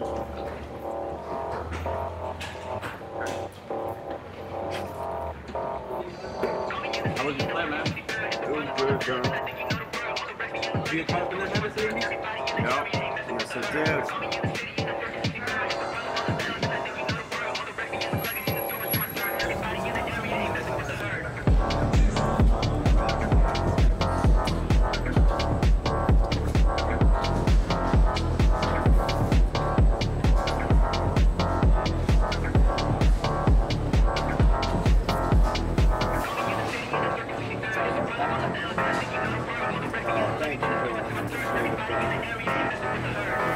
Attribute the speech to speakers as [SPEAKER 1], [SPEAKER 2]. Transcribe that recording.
[SPEAKER 1] How was your play, man?
[SPEAKER 2] It was good.
[SPEAKER 1] Do you confident have a 70?
[SPEAKER 2] Yep. Yes, it did. Uh, thank you.